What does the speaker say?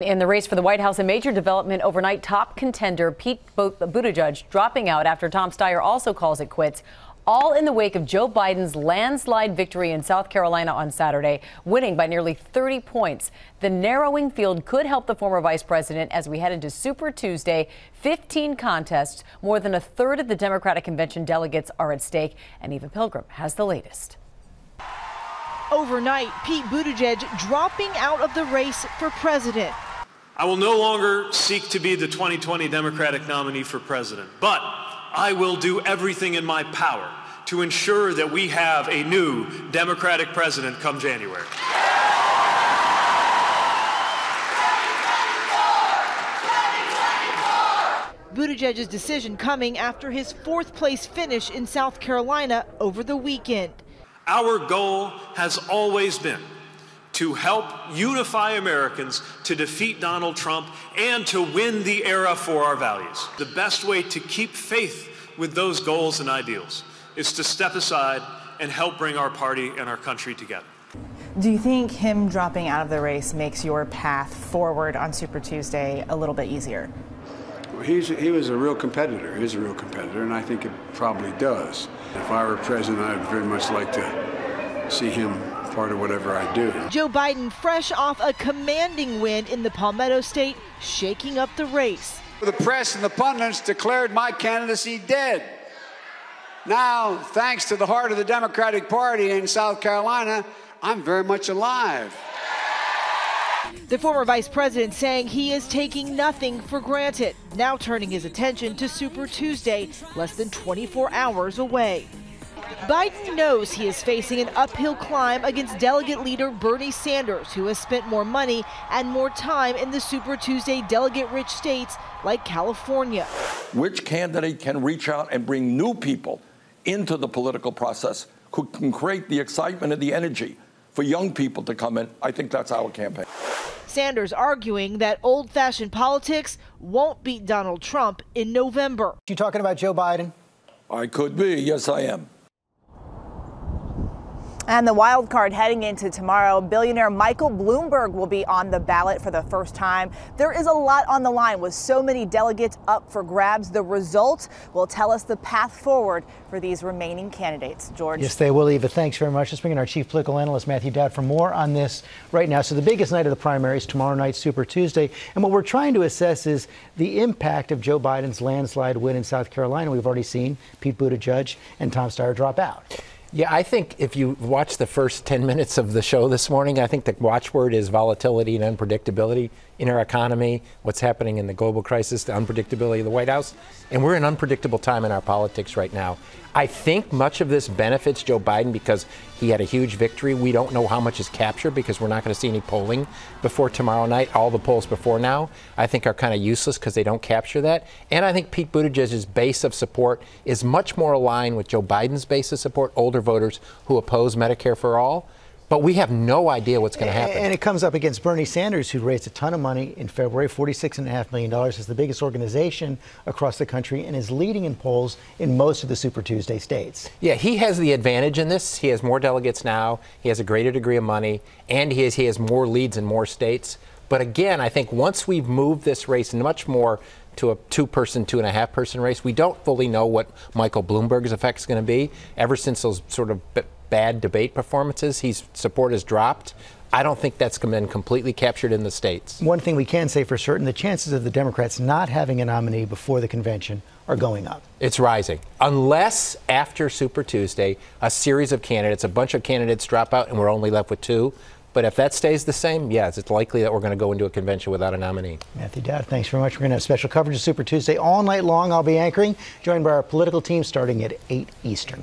In the race for the White House, a major development overnight top contender Pete Buttigieg dropping out after Tom Steyer also calls it quits. All in the wake of Joe Biden's landslide victory in South Carolina on Saturday, winning by nearly 30 points. The narrowing field could help the former vice president as we head into Super Tuesday. 15 contests, more than a third of the Democratic convention delegates are at stake, and Eva Pilgrim has the latest. Overnight, Pete Buttigieg dropping out of the race for president. I will no longer seek to be the 2020 Democratic nominee for president, but I will do everything in my power to ensure that we have a new Democratic president come January. Buttigieg's decision coming after his fourth place finish in South Carolina over the weekend. Our goal has always been to help unify Americans to defeat Donald Trump and to win the era for our values. The best way to keep faith with those goals and ideals is to step aside and help bring our party and our country together. Do you think him dropping out of the race makes your path forward on Super Tuesday a little bit easier? He's, he was a real competitor. He's a real competitor, and I think it probably does. If I were president, I'd very much like to see him part of whatever I do. Joe Biden, fresh off a commanding win in the Palmetto State, shaking up the race. The press and the pundits declared my candidacy dead. Now, thanks to the heart of the Democratic Party in South Carolina, I'm very much alive. The former vice president saying he is taking nothing for granted, now turning his attention to Super Tuesday, less than 24 hours away. Biden knows he is facing an uphill climb against delegate leader Bernie Sanders, who has spent more money and more time in the Super Tuesday delegate rich states like California. Which candidate can reach out and bring new people into the political process who can create the excitement and the energy for young people to come in? I think that's our campaign. Sanders arguing that old fashioned politics won't beat Donald Trump in November. You talking about Joe Biden? I could be. Yes, I am. And the wild card heading into tomorrow, billionaire Michael Bloomberg will be on the ballot for the first time. There is a lot on the line with so many delegates up for grabs. The result will tell us the path forward for these remaining candidates. George. Yes, they will, Eva. Thanks very much. Let's bring in our chief political analyst, Matthew Dowd, for more on this right now. So, the biggest night of the primaries, tomorrow night, Super Tuesday. And what we're trying to assess is the impact of Joe Biden's landslide win in South Carolina. We've already seen Pete Buttigieg and Tom Steyer drop out. Yeah, I think if you watch the first 10 minutes of the show this morning, I think the watchword is volatility and unpredictability in our economy, what's happening in the global crisis, the unpredictability of the White House. And we're in unpredictable time in our politics right now. I think much of this benefits Joe Biden because he had a huge victory. We don't know how much is captured because we're not going to see any polling before tomorrow night. All the polls before now, I think, are kind of useless because they don't capture that. And I think Pete Buttigieg's base of support is much more aligned with Joe Biden's base of support, older voters who oppose Medicare for all. But we have no idea what's going to happen. And it comes up against Bernie Sanders, who raised a ton of money in February, $46.5 million, is the biggest organization across the country and is leading in polls in most of the Super Tuesday states. Yeah, he has the advantage in this. He has more delegates now, he has a greater degree of money, and he has, he has more leads in more states. But again, I think once we've moved this race much more to a two person, two and a half person race, we don't fully know what Michael Bloomberg's effect is going to be. Ever since those sort of bad debate performances. His support has dropped. I don't think that's been completely captured in the states. One thing we can say for certain the chances of the Democrats not having a nominee before the convention are going up. It's rising. Unless after Super Tuesday, a series of candidates, a bunch of candidates drop out and we're only left with two. But if that stays the same, yes, it's likely that we're going to go into a convention without a nominee. Matthew Dowd, thanks very much. We're going to have special coverage of Super Tuesday all night long. I'll be anchoring, joined by our political team starting at 8 Eastern.